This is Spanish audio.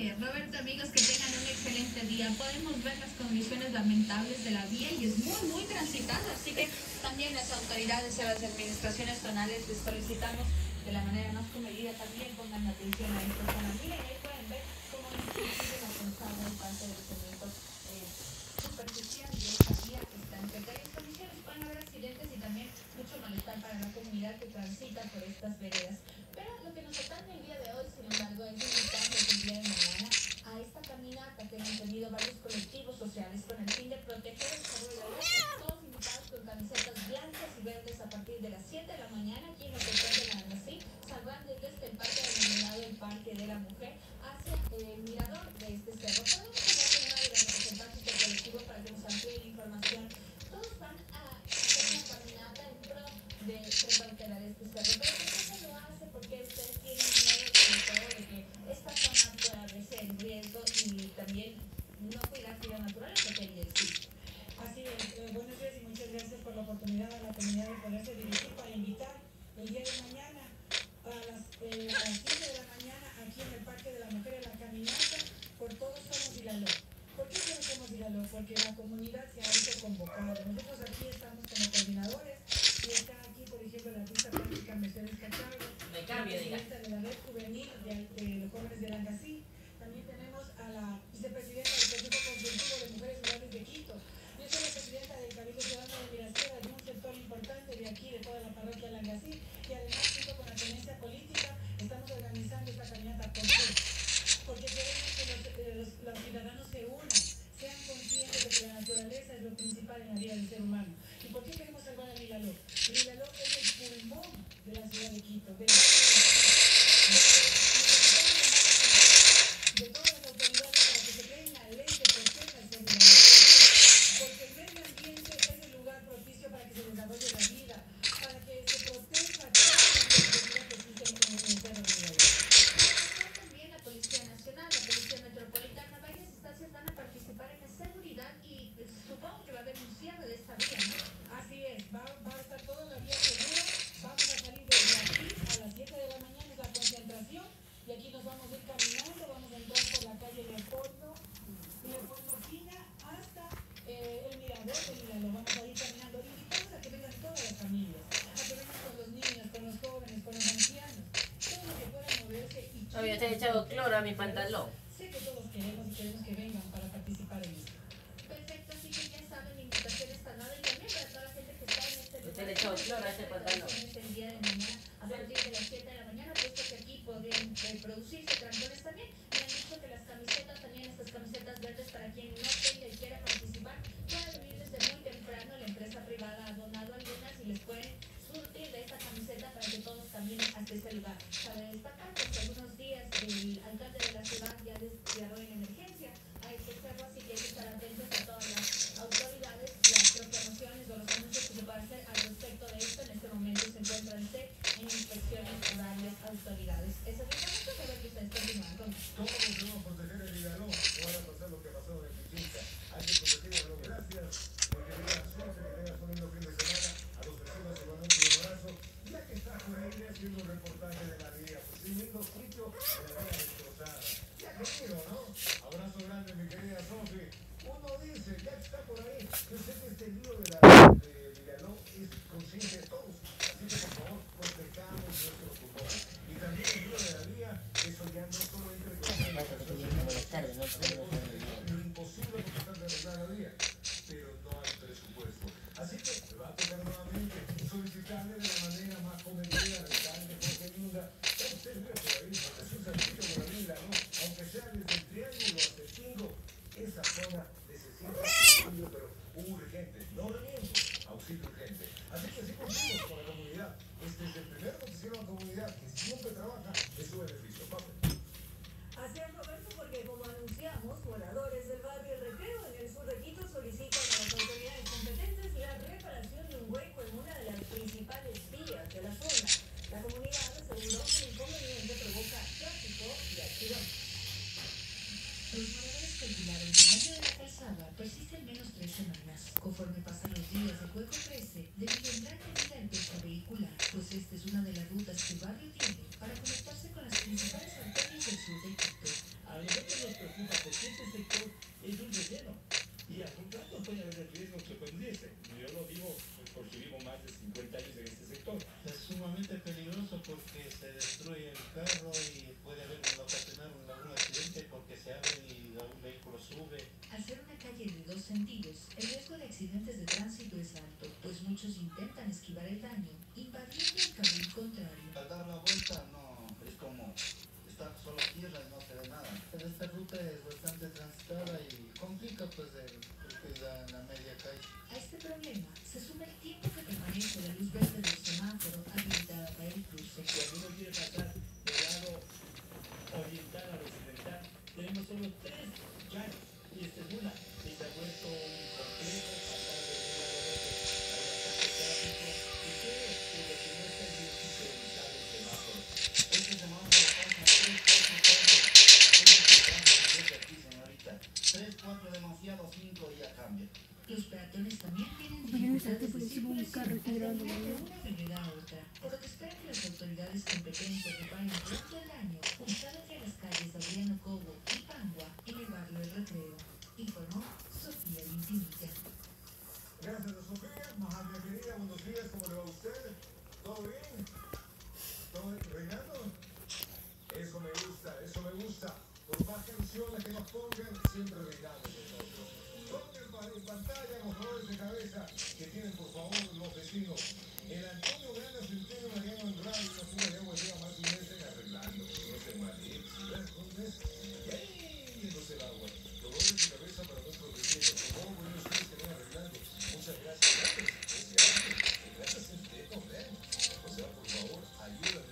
Así es, Roberto, amigos, que tengan un excelente día. Podemos ver las condiciones lamentables de la vía y es muy, muy transitada, así que también las autoridades y las administraciones zonales les solicitamos de la manera más comedida también pongan atención a esta zona. Miren, ahí pueden ver cómo se ha avanzado en parte de los elementos eh, superficiales de esta vía que está en precarias condiciones. Pueden haber accidentes y también mucho malestar para la comunidad que transita por estas veredas. Pero lo que nos atañe el día de hoy, sin embargo, es caminata que han tenido varios colectivos sociales con el que la comunidad se ha hecho convocada. Nosotros aquí estamos con participa de la vida del ser humano. ¿Y por qué queremos salvar a Lilaló? Lilaló es el pulmón de la ciudad de Quito. De la... Yo te he echado cloro a mi pantalón. Sé que todos queremos y queremos que vengan para participar en esto. Perfecto, así que ya saben, la invitación está dada y también para toda la gente que está en este lugar. Usted le echó cloro a ese pantalón. Día de mañana, a partir de las 7 de la mañana, puesto que aquí podrían reproducirse transdones también. Me han dicho que las camisetas, también estas camisetas verdes, para quien no tenga y quiera participar, pueden venir desde muy temprano. La empresa privada ha donado algunas y les pueden surtir de esta camiseta para que todos también hasta ese lugar. Cabe destacar Pobladores del barrio Recreo en el sur de Quito solicitan a las autoridades competentes la de, media. A este problema se suma el tiempo que permanece la luz verde Muchas gracias. Gracias, gracias por favor, ayúdame.